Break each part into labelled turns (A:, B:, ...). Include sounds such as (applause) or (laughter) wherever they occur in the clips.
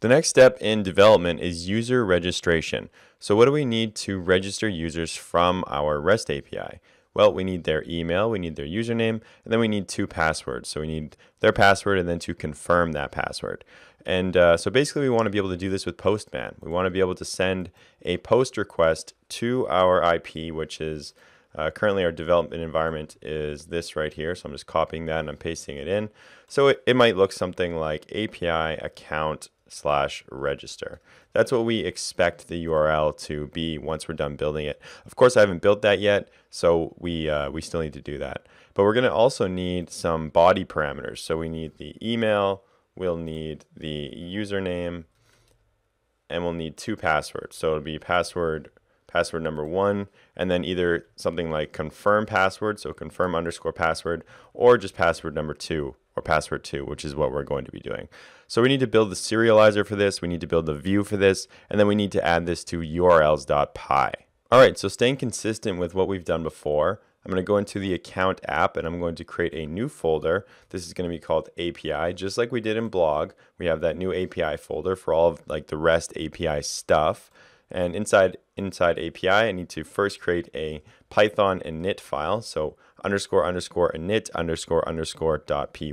A: The next step in development is user registration. So what do we need to register users from our REST API? Well, we need their email, we need their username, and then we need two passwords. So we need their password and then to confirm that password. And uh, so basically we want to be able to do this with Postman. We want to be able to send a post request to our IP, which is uh, currently our development environment is this right here. So I'm just copying that and I'm pasting it in. So it, it might look something like API account slash register. That's what we expect the URL to be once we're done building it. Of course, I haven't built that yet, so we, uh, we still need to do that. But we're going to also need some body parameters. So we need the email, we'll need the username, and we'll need two passwords. So it'll be password password number one, and then either something like confirm password, so confirm underscore password, or just password number two or password two, which is what we're going to be doing. So we need to build the serializer for this, we need to build the view for this, and then we need to add this to urls.py. All right, so staying consistent with what we've done before, I'm going to go into the account app and I'm going to create a new folder. This is going to be called API, just like we did in blog. We have that new API folder for all of like the REST API stuff. And inside inside API, I need to first create a Python init file. So underscore underscore init underscore underscore dot py.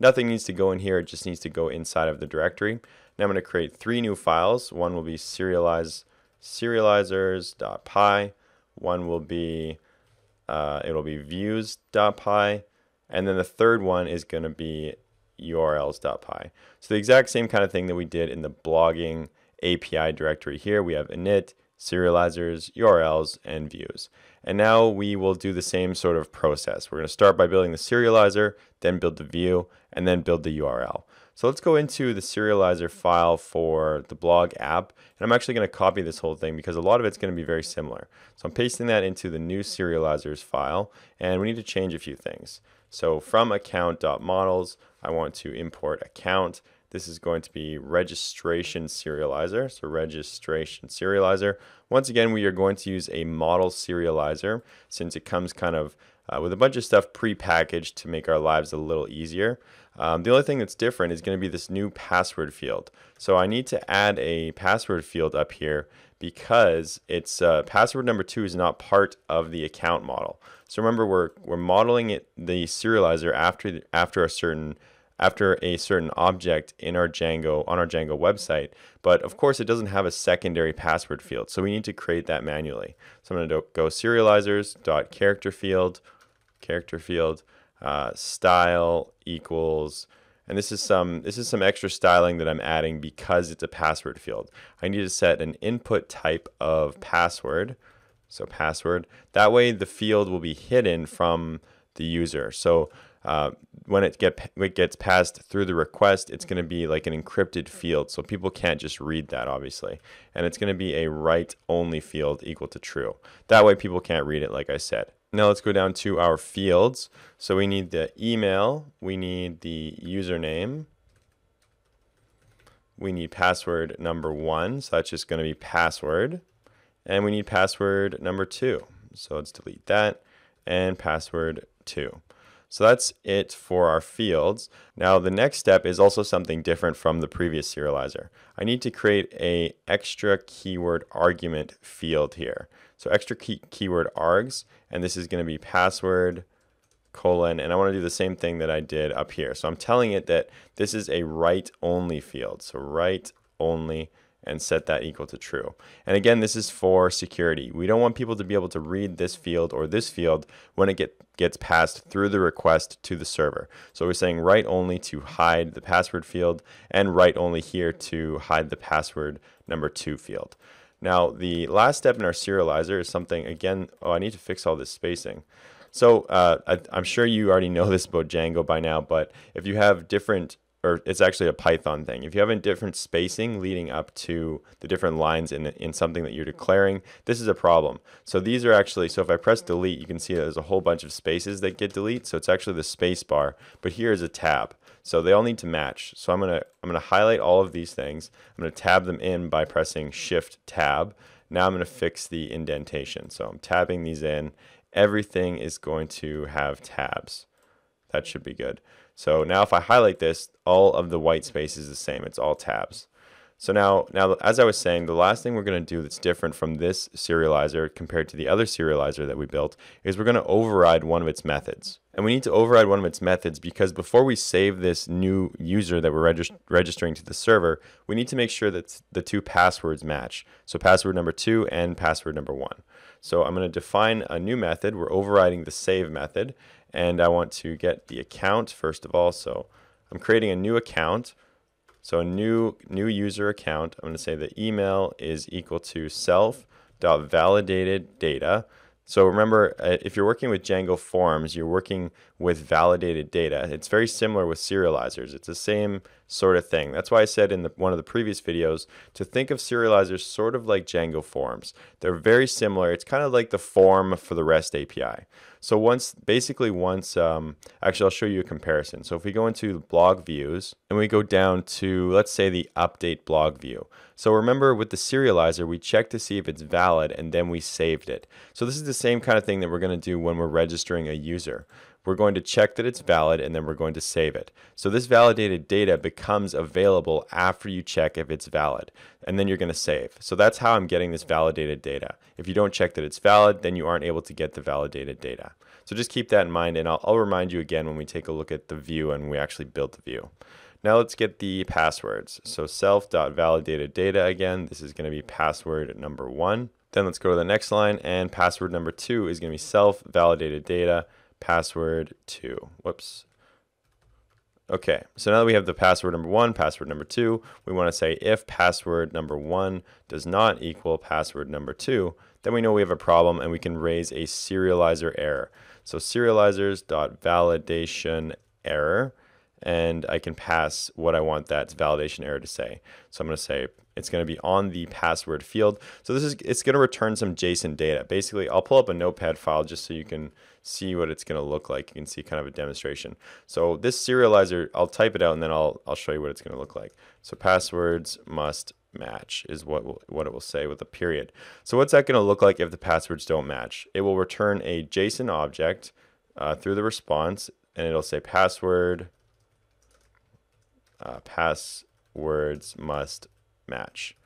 A: Nothing needs to go in here. It just needs to go inside of the directory. Now I'm going to create three new files. One will be serialize serializers.py. One will be uh, it'll be views.py. And then the third one is going to be urls.py. So the exact same kind of thing that we did in the blogging API directory here. We have init, serializers, URLs, and views. And now we will do the same sort of process. We're going to start by building the serializer, then build the view, and then build the URL. So let's go into the serializer file for the blog app. And I'm actually going to copy this whole thing because a lot of it's going to be very similar. So I'm pasting that into the new serializers file. And we need to change a few things. So from account.models, I want to import account. This is going to be registration serializer. So registration serializer. Once again, we are going to use a model serializer since it comes kind of uh, with a bunch of stuff pre-packaged to make our lives a little easier. Um, the only thing that's different is going to be this new password field. So I need to add a password field up here because it's uh, password number two is not part of the account model. So remember, we're we're modeling it the serializer after after a certain after a certain object in our Django on our Django website. But of course, it doesn't have a secondary password field, so we need to create that manually. So I'm going to go serializers dot character field, character field, uh, style equals, and this is some this is some extra styling that I'm adding because it's a password field. I need to set an input type of password, so password. That way, the field will be hidden from the user. So uh, when it get it gets passed through the request, it's going to be like an encrypted field, so people can't just read that, obviously. And it's going to be a write-only field equal to true. That way, people can't read it, like I said. Now let's go down to our fields. So we need the email, we need the username, we need password number one, so that's just going to be password, and we need password number two. So let's delete that, and password two. So that's it for our fields. Now the next step is also something different from the previous serializer. I need to create a extra keyword argument field here. So extra key keyword args, and this is going to be password colon, and I want to do the same thing that I did up here. So I'm telling it that this is a write only field. So write only and set that equal to true. And again, this is for security. We don't want people to be able to read this field or this field when it get, gets passed through the request to the server. So we're saying write only to hide the password field and write only here to hide the password number two field. Now, the last step in our serializer is something, again, oh, I need to fix all this spacing. So uh, I, I'm sure you already know this about Django by now, but if you have different or it's actually a Python thing. If you have a different spacing leading up to the different lines in, in something that you're declaring, this is a problem. So these are actually, so if I press delete, you can see there's a whole bunch of spaces that get delete. So it's actually the space bar, but here is a tab. So they all need to match. So I'm gonna I'm gonna highlight all of these things. I'm gonna tab them in by pressing Shift Tab. Now I'm gonna fix the indentation. So I'm tabbing these in. Everything is going to have tabs. That should be good. So now if I highlight this, all of the white space is the same. It's all tabs. So now, now as I was saying, the last thing we're going to do that's different from this serializer compared to the other serializer that we built is we're going to override one of its methods. And we need to override one of its methods because before we save this new user that we're regist registering to the server, we need to make sure that the two passwords match. So password number two and password number one. So I'm going to define a new method. We're overriding the save method. And I want to get the account first of all. So I'm creating a new account. So a new new user account, I'm going to say the email is equal to self.validated data. So remember, uh, if you're working with Django Forms, you're working with validated data. It's very similar with serializers. It's the same sort of thing. That's why I said in the, one of the previous videos to think of serializers sort of like Django Forms. They're very similar. It's kind of like the form for the REST API. So once, basically once, um, actually I'll show you a comparison. So if we go into blog views and we go down to, let's say the update blog view. So remember with the serializer, we check to see if it's valid and then we saved it. So this is the same kind of thing that we're going to do when we're registering a user we're going to check that it's valid and then we're going to save it. So this validated data becomes available after you check if it's valid and then you're going to save. So that's how I'm getting this validated data. If you don't check that it's valid, then you aren't able to get the validated data. So just keep that in mind and I'll, I'll remind you again when we take a look at the view and we actually build the view. Now let's get the passwords. So self.validated data again, this is going to be password number one. Then let's go to the next line and password number two is going to be self-validated data password two. Whoops. Okay, so now that we have the password number one, password number two, we want to say if password number one does not equal password number two, then we know we have a problem and we can raise a serializer error. So serializers dot validation error, and I can pass what I want that validation error to say. So I'm going to say it's going to be on the password field. So this is it's going to return some JSON data. Basically, I'll pull up a notepad file just so you can see what it's going to look like. You can see kind of a demonstration. So this serializer, I'll type it out and then I'll, I'll show you what it's going to look like. So passwords must match is what will, what it will say with a period. So what's that going to look like if the passwords don't match? It will return a JSON object uh, through the response and it'll say password uh, passwords must match.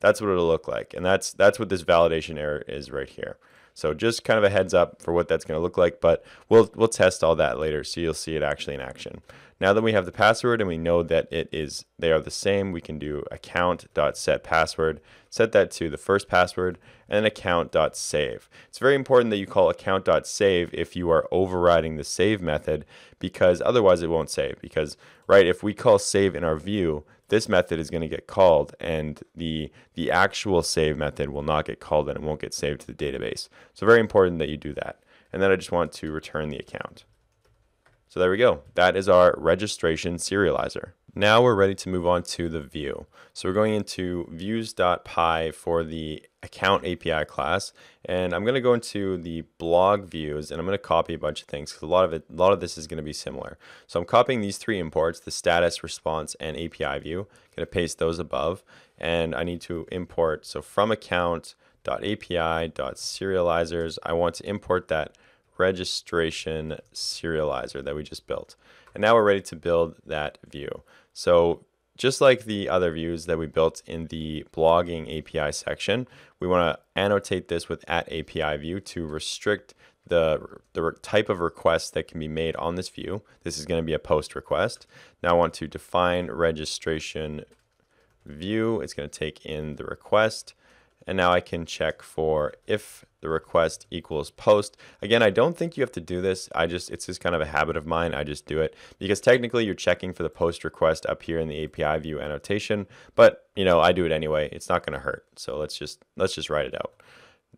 A: That's what it'll look like. And that's that's what this validation error is right here. So just kind of a heads up for what that's going to look like, but we'll we'll test all that later so you'll see it actually in action. Now that we have the password and we know that it is they are the same, we can do account.set password, set that to the first password, and then account.save. It's very important that you call account.save if you are overriding the save method because otherwise it won't save. Because right, if we call save in our view, this method is going to get called and the the actual save method will not get called and it won't get saved to the database. So very important that you do that. And then I just want to return the account. So there we go. That is our registration serializer. Now we're ready to move on to the view. So we're going into views.py for the account API class, and I'm going to go into the blog views, and I'm going to copy a bunch of things because a lot of it, a lot of this is going to be similar. So I'm copying these three imports: the status, response, and API view. I'm going to paste those above, and I need to import. So from account.api.serializers, I want to import that registration serializer that we just built. And now we're ready to build that view. So just like the other views that we built in the blogging API section, we want to annotate this with at API view to restrict the, the type of request that can be made on this view. This is going to be a post request. Now I want to define registration view. It's going to take in the request. And now I can check for if the request equals post. Again, I don't think you have to do this. I just, it's just kind of a habit of mine. I just do it because technically you're checking for the post request up here in the API view annotation, but you know, I do it anyway. It's not going to hurt. So let's just, let's just write it out.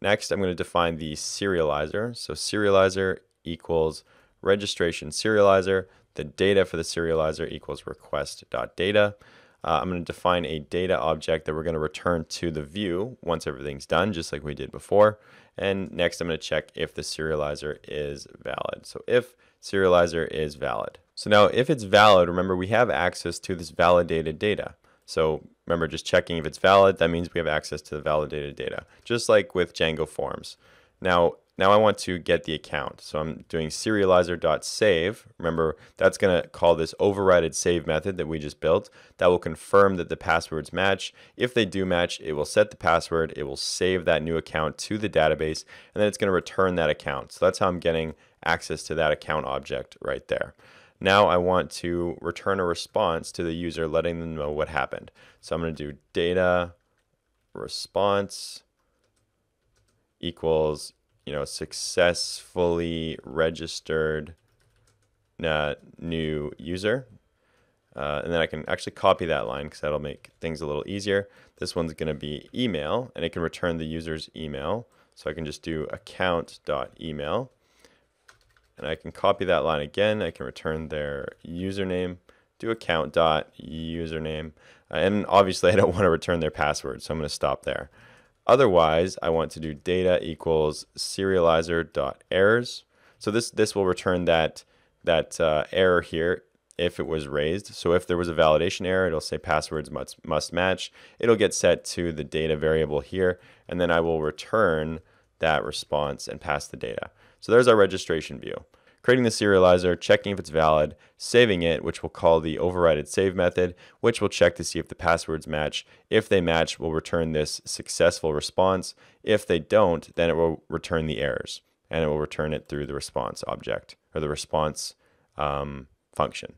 A: Next, I'm going to define the serializer. So serializer equals registration serializer. The data for the serializer equals request.data. Uh, I'm going to define a data object that we're going to return to the view once everything's done, just like we did before. And next, I'm going to check if the serializer is valid. So if serializer is valid. So now if it's valid, remember we have access to this validated data. So remember just checking if it's valid, that means we have access to the validated data, just like with Django Forms. Now, now I want to get the account. So I'm doing serializer.save. Remember, that's going to call this overridden save method that we just built. That will confirm that the passwords match. If they do match, it will set the password. It will save that new account to the database, and then it's going to return that account. So that's how I'm getting access to that account object right there. Now I want to return a response to the user letting them know what happened. So I'm going to do data response equals you know, successfully registered uh, new user. Uh, and then I can actually copy that line because that'll make things a little easier. This one's going to be email, and it can return the user's email. So I can just do account.email. And I can copy that line again. I can return their username, do account.username. Uh, and obviously, (laughs) I don't want to return their password, so I'm going to stop there. Otherwise, I want to do data equals serializer.errors. So this, this will return that, that uh, error here if it was raised. So if there was a validation error, it'll say passwords must, must match. It'll get set to the data variable here, and then I will return that response and pass the data. So there's our registration view creating the serializer, checking if it's valid, saving it, which we'll call the overridden save method, which will check to see if the passwords match. If they match, we'll return this successful response. If they don't, then it will return the errors, and it will return it through the response object or the response um, function.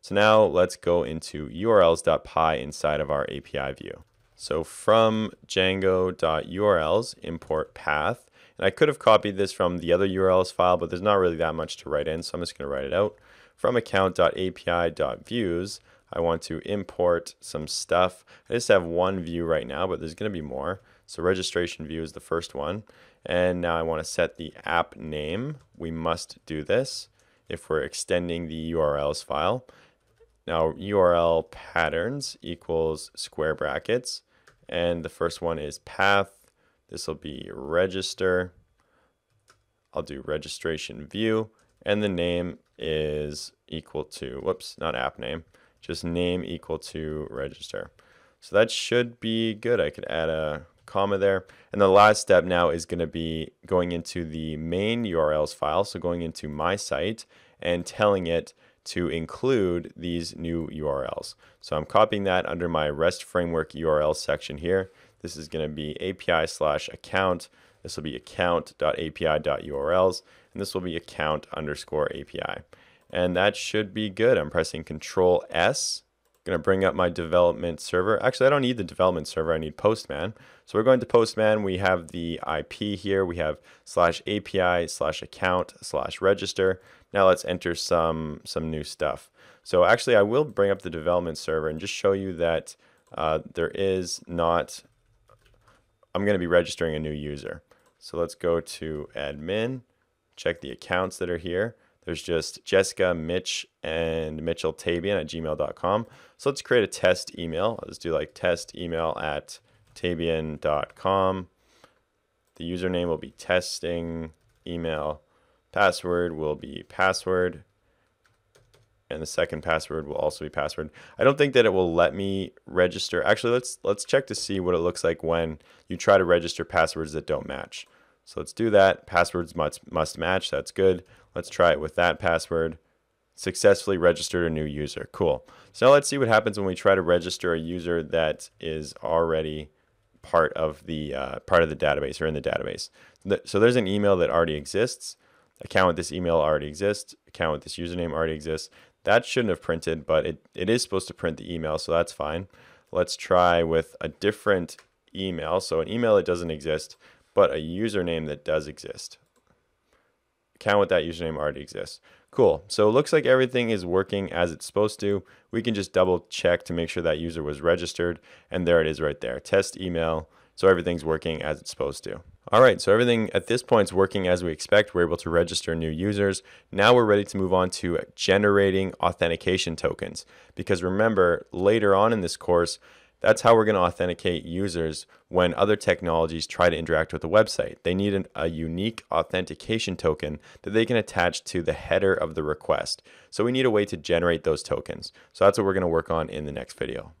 A: So now let's go into urls.py inside of our API view. So from django.urls, import path, and I could have copied this from the other URLs file, but there's not really that much to write in, so I'm just going to write it out. From account.api.views, I want to import some stuff. I just have one view right now, but there's going to be more. So registration view is the first one. And now I want to set the app name. We must do this if we're extending the URLs file. Now URL patterns equals square brackets. And the first one is path this will be register. I'll do registration view and the name is equal to, whoops, not app name, just name equal to register. So that should be good. I could add a comma there. And the last step now is going to be going into the main URLs file. So going into my site and telling it to include these new URLs. So I'm copying that under my REST framework URL section here. This is going to be API slash account. This will be account.api.urls, and this will be account underscore API. And that should be good. I'm pressing Control S. I'm going to bring up my development server. Actually, I don't need the development server. I need Postman. So we're going to Postman. We have the IP here. We have slash API slash account slash register. Now let's enter some, some new stuff. So actually, I will bring up the development server and just show you that uh, there is not I'm going to be registering a new user. So let's go to admin, check the accounts that are here. There's just Jessica, Mitch, and Mitchell Tabian at gmail.com. So let's create a test email. Let's do like test email at tabian.com. The username will be testing email. Password will be password and the second password will also be password. I don't think that it will let me register. Actually, let's let's check to see what it looks like when you try to register passwords that don't match. So let's do that. Passwords must must match. That's good. Let's try it with that password. Successfully registered a new user. Cool. So now let's see what happens when we try to register a user that is already part of the uh, part of the database or in the database. So there's an email that already exists. Account with this email already exists. Account with this username already exists. That shouldn't have printed, but it, it is supposed to print the email, so that's fine. Let's try with a different email. So an email that doesn't exist, but a username that does exist. Account with that username already exists. Cool. So it looks like everything is working as it's supposed to. We can just double check to make sure that user was registered. And there it is right there. Test email. So everything's working as it's supposed to. All right, so everything at this point is working as we expect. We're able to register new users. Now we're ready to move on to generating authentication tokens. Because remember, later on in this course, that's how we're going to authenticate users when other technologies try to interact with the website. They need an, a unique authentication token that they can attach to the header of the request. So we need a way to generate those tokens. So that's what we're going to work on in the next video.